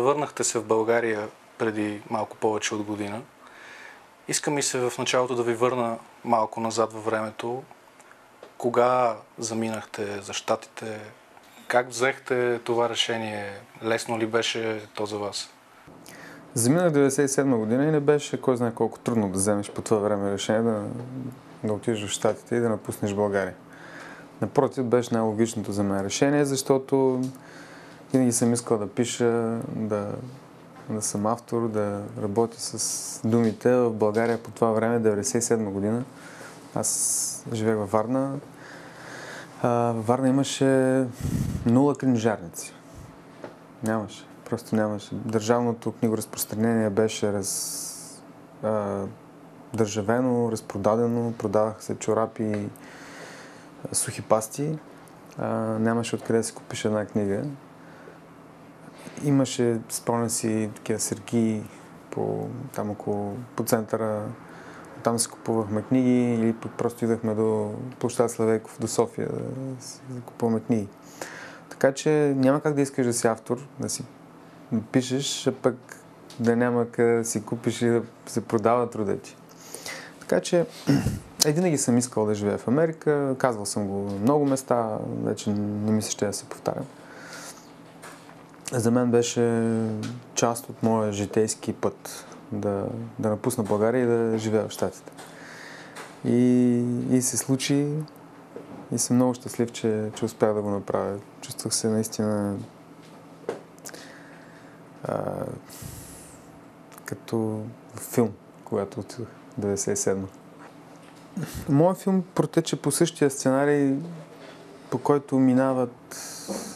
Върнахте се в България преди малко повече от година. Искам и се в началото да ви върна малко назад във времето. Кога заминахте за щатите? Как взехте това решение? Лесно ли беше то за вас? Заминах 97 година и не беше кой знае колко трудно да вземеш по това време решение да, да отидеш в Штатите и да напуснеш България. Напротив, беше най-логичното за мен решение, защото винаги съм искал да пиша, да, да съм автор, да работя с думите. В България по това време, 97 година, аз живеех във Варна. Във Варна имаше нула книжарници. Нямаше. Просто нямаше. Държавното книгоразпространение беше раз, а, държавено, разпродадено, продаваха се чорапи, сухи пасти. А, нямаше откъде да си купиш една книга. Имаше, спомням си, такива серги по, там около, по центъра. Там си купувахме книги или просто идахме до площад Славейков, до София да, да купуваме книги. Така че няма как да искаш да си автор, да си пишеш, а пък да няма къде да си купиш и да се продава труда ти. Така че е, винаги съм искал да живея в Америка, казвал съм го много места, вече не ми се ще да се повтарям. За мен беше част от моя житейски път да, да напусна България и да живея в Штатите. И, и се случи и съм много щастлив, че, че успях да го направя. Чувствах се наистина а, като филм, когато отидох 97 Моят филм протече по същия сценарий, по който минават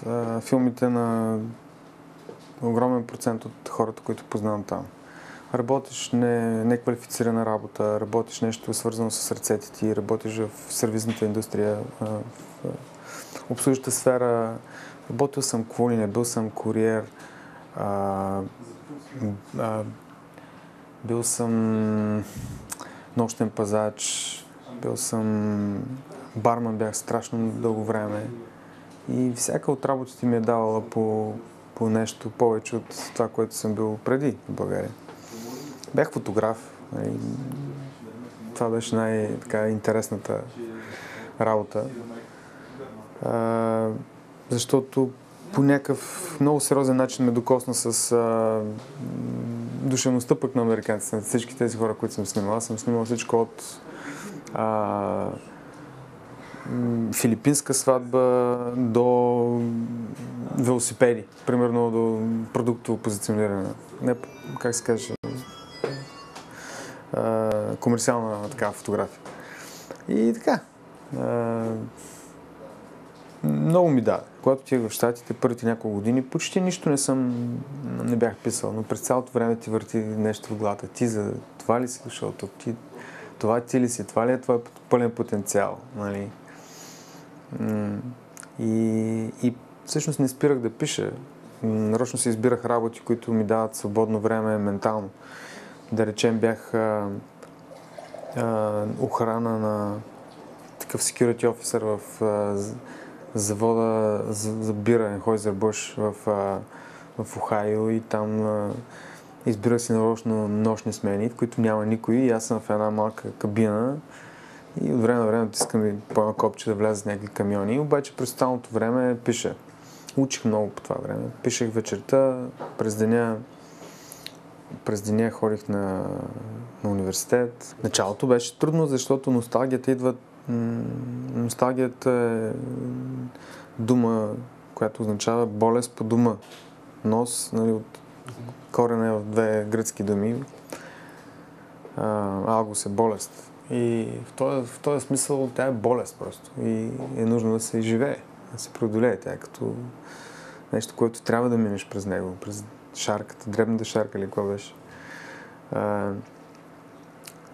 а, филмите на огромен процент от хората, които познавам там. Работиш не, неквалифицирана работа, работиш нещо свързано с ръцете ти, работиш в сервизната индустрия, в обслужваща сфера. Работил съм не, бил съм куриер, а, а, бил съм нощен пазач, бил съм барман, бях страшно дълго време. И всяка от работите ми е давала по, по нещо повече от това, което съм бил преди в България. Бях фотограф. Нали, това беше най-интересната работа. А, защото по някакъв много сериозен начин ме докосна с а, душевността пък на американците, на всички тези хора, които съм снимал. Аз съм снимал всичко от а, филипинска сватба до велосипеди, примерно до продуктово позициониране. Не, как се каже, комерциална така фотография. И така. Много ми даде. Когато отидах в Штатите първите няколко години, почти нищо не съм, не бях писал, но през цялото време ти върти нещо в главата. Ти за това ли си дошъл тук? Ти, това ти ли си? Това ли е твой пълен потенциал? Нали? И, и всъщност не спирах да пиша. Нарочно си избирах работи, които ми дават свободно време ментално. Да речем, бях а, а, охрана на такъв security officer в а, завода за, за бира Енхойзер Буш в, в Охайо и там а, избира си нарочно нощни смени, в които няма никой и аз съм в една малка кабина и от време на време тискам и по едно копче да вляза с някакви камиони, обаче през останалото време пиша. Учих много по това време. Пишех вечерта, през деня през деня ходих на, на университет. Началото беше трудно, защото носталгията идва Носталгията е дума, която означава болест по дума. Нос, нали, от корена е в две гръцки думи. Алгос е болест. И в този, в този смисъл тя е болест просто. И е нужно да се живее, да се преодолее. Тя като нещо, което трябва да минеш през него, през шарката, дребната шарка или какво беше. А,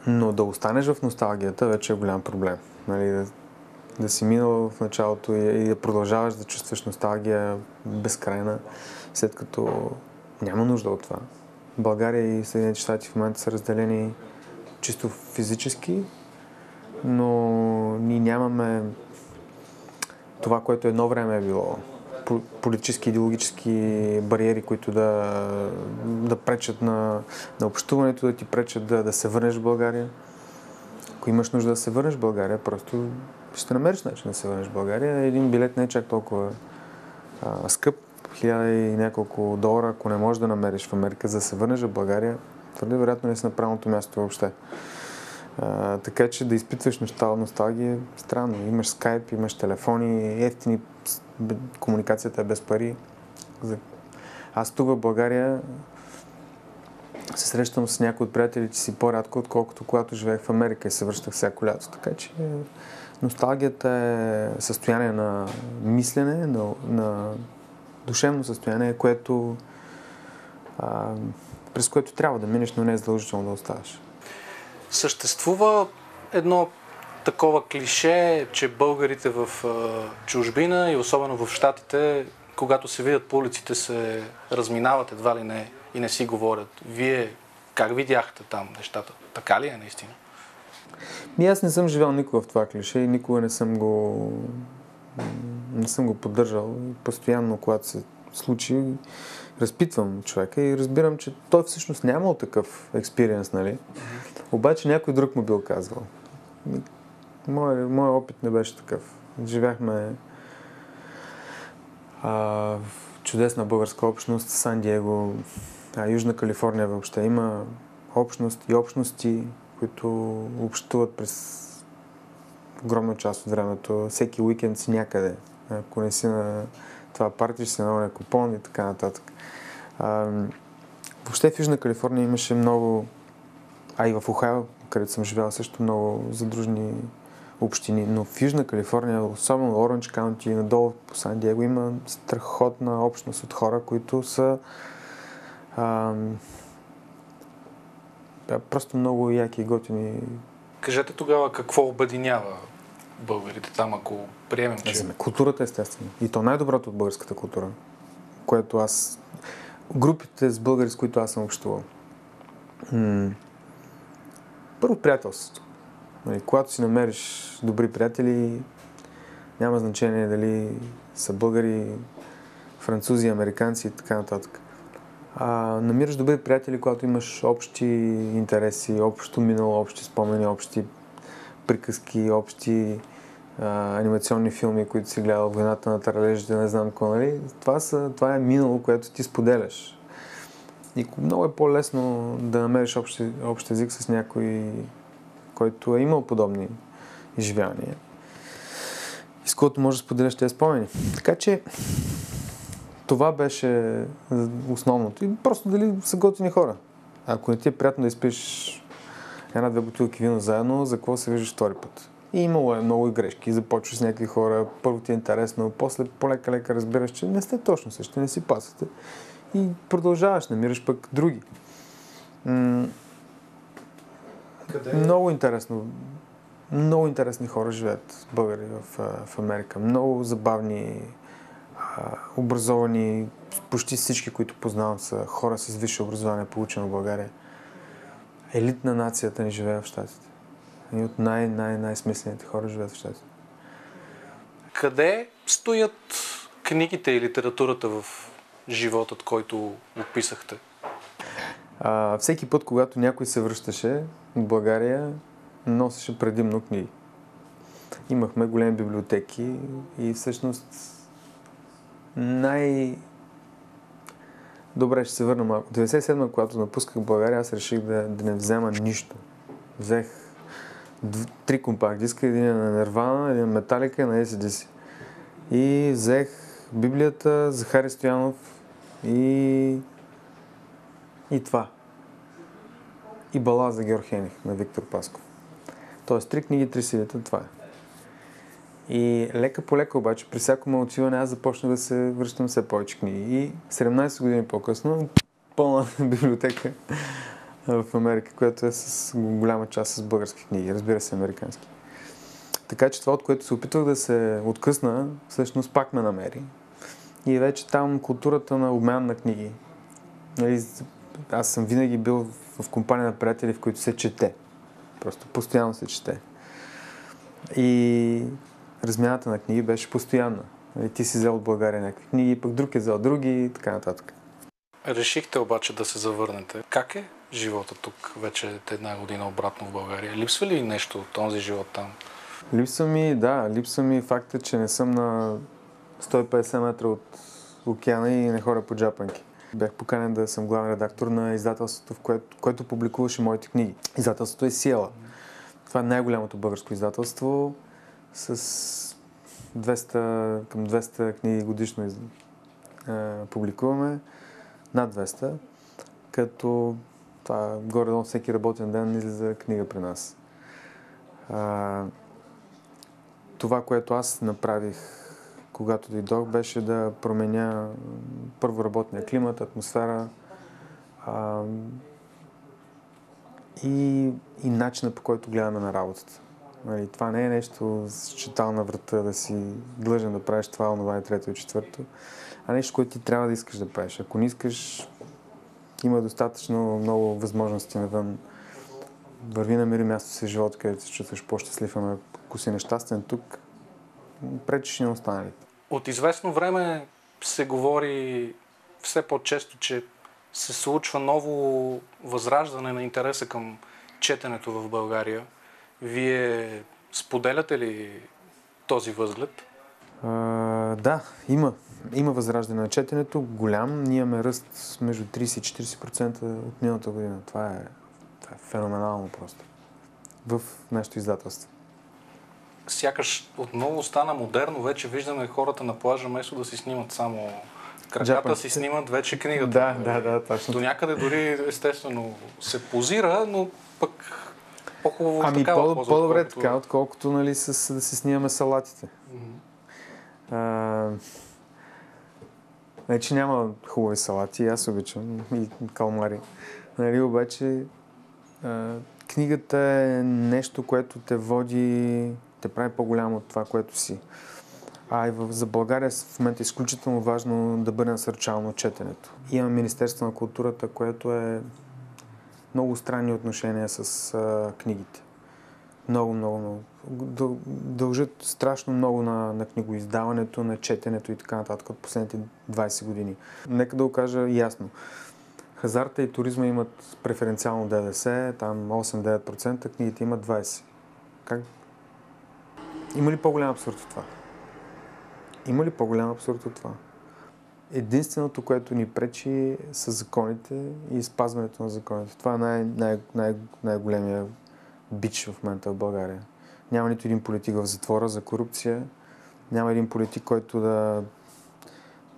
но да останеш в носталгията вече е голям проблем. Нали, да, да си минал в началото и, и да продължаваш да чувстваш носталгия безкрайна, след като няма нужда от това. България и Съединените щати в момента са разделени чисто физически, но ние нямаме това, което едно време е било политически, идеологически бариери, които да, да пречат на, на общуването, да ти пречат да, да се върнеш в България. Ако имаш нужда да се върнеш в България, просто ще намериш начин да се върнеш в България. Един билет не е чак толкова а, скъп, хиляда и няколко долара, ако не можеш да намериш в Америка, за да се върнеш в България, твърде вероятно не си на правилното място въобще. А, така че да изпитваш носталгия е странно. Имаш скайп, имаш телефони, ефтини, комуникацията е без пари. Аз тук в България се срещам с някои от приятелите си по-рядко, отколкото когато живеех в Америка и се връщах всяко лято. Така че носталгията е състояние на мислене, на, на душевно състояние, което а, през което трябва да минеш, но не е задължително да оставаш. Съществува едно такова клише, че българите в чужбина и особено в Штатите, когато се видят по улиците, се разминават едва ли не и не си говорят. Вие как видяхте там нещата? Така ли е наистина? Ми аз не съм живял никога в това клише и никога не съм го не съм го поддържал. Постоянно, когато се случи, разпитвам човека и разбирам, че той всъщност нямал такъв експириенс, нали? Обаче някой друг му бил казвал. Моят мой опит не беше такъв. Живяхме а, в чудесна българска общност, Сан Диего, а, Южна Калифорния въобще. Има общност и общности, които общуват през огромна част от времето. Всеки уикенд си някъде. Ако не си на това парти, ще си на купон и така нататък. А, въобще в Южна Калифорния имаше много, а и в Охайо, където съм живял също много задружни общини, но в Южна Калифорния, особено Оранж Каунти и надолу по Сан Диего, има страхотна общност от хора, които са а, просто много яки и готини. Кажете тогава какво обединява българите там, ако приемем, че... Културата, естествено. И то най-доброто от българската култура, което аз... Групите с българи, с които аз съм общувал. М- Първо приятелството. Нали, когато си намериш добри приятели, няма значение дали са българи, французи, американци и така нататък. А, намираш добри приятели, когато имаш общи интереси, общо минало, общи спомени, общи приказки, общи а, анимационни филми, които си гледал, Войната на таралежите, не знам какво, нали? Това, са, това е минало, което ти споделяш. И много е по-лесно да намериш общ, общ език с някой, който е имал подобни изживявания. И с който можеш да споделяш тези спомени. Така че това беше основното. И просто дали са готини хора. Ако не ти е приятно да изпиш една-две бутилки вино заедно, за какво се виждаш втори път? И имало е много и грешки. Започваш с някакви хора, първо ти е интересно, после полека-лека разбираш, че не сте точно същи, не си пасате. И продължаваш, намираш пък други. М- Къде? Много интересно. Много интересни хора живеят българи в, в Америка. Много забавни, образовани. Почти всички, които познавам, са хора с висше образование, получено в България. Елит на нацията ни живее в Штатите. И от най-най-най-смислените хора живеят в Штатите. Къде стоят книгите и литературата в животът, който описахте? А, всеки път, когато някой се връщаше в България, носеше предимно книги. Имахме големи библиотеки и всъщност най... Добре, ще се върна малко. 97 когато напусках България, аз реших да, да не взема нищо. Взех три компакт диска, един е на Нирвана, един на Металика и на ACDC. И взех Библията, Захари Стоянов и... и това. И Бала за Георг Хених на Виктор Пасков. Тоест, три книги, три силите, това е. И лека по лека обаче, при всяко ме отиване, аз започна да се връщам все повече книги. И 17 години по-късно, пълна библиотека в Америка, която е с голяма част с български книги, разбира се, американски. Така че това, от което се опитвах да се откъсна, всъщност пак ме намери. И вече там културата на обмен на книги. Нали, аз съм винаги бил в компания на приятели, в които се чете. Просто постоянно се чете. И размяната на книги беше постоянна. Нали, ти си взел от България някакви книги, пък друг е взел други и така нататък. Решихте обаче да се завърнете. Как е живота тук вече една година обратно в България? Липсва ли нещо от този живот там? Липсва ми, да, липсва ми факта, че не съм на 150 метра от океана и не хора по джапанки. Бях поканен да съм главен редактор на издателството, в което, което публикуваше моите книги. Издателството е Сиела. Това е най-голямото българско издателство с 200, към 200 книги годишно из... е, публикуваме. Над 200. Като това горе-долу всеки работен ден излиза книга при нас. А, това, което аз направих когато дойдох, беше да променя първо работния климат, атмосфера а, и, и начина по който гледаме на работата. Нали, това не е нещо с читал на врата да си длъжен да правиш това, онова и трето и четвърто, а нещо, което ти трябва да искаш да правиш. Ако не искаш, има достатъчно много възможности навън. Върви намери място си в живота, където се чувстваш по-щастлив, ама ако си нещастен тук, пречиш и на останалите. От известно време се говори все по-често, че се случва ново възраждане на интереса към четенето в България. Вие споделяте ли този възглед? А, да, има. Има възраждане на четенето. Голям. Ние имаме ръст между 30 и 40% от миналата година. Това е, това е феноменално просто. В нашето издателство сякаш отново стана модерно. Вече виждаме хората на плажа, вместо да си снимат само краката, Джапанците. си снимат вече книгата. Да, да, да, точно. До някъде дори естествено се позира, но пък по-хубаво Ами такава по, по-добре отколкото- така, отколкото нали, с, да си снимаме салатите. А, не, че няма хубави салати, аз обичам и калмари. Нали, обаче а, книгата е нещо, което те води, те прави по-голямо от това, което си. А и в, за България в момента е изключително важно да бъде насърчавано четенето. Има Министерство на културата, което е много странни отношения с а, книгите. Много, много, много. Дъл- Дължат страшно много на, на книгоиздаването, на четенето и така нататък от последните 20 години. Нека да го кажа ясно. Хазарта и туризма имат преференциално ДДС, там 8-9%, книгите имат 20%. Как? Има ли по-голям абсурд от това? Има ли по-голям абсурд от това? Единственото, което ни пречи са законите и спазването на законите. Това е най- най- най- най-големия бич в момента в България. Няма нито един политик в затвора за корупция, няма един политик, който да,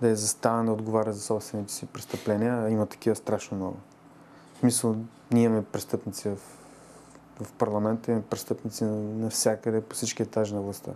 да е заставен да отговаря за собствените си престъпления, има такива страшно много. В смисъл, ние имаме престъпници в, в парламента, имаме престъпници навсякъде, по всички етажи на властта.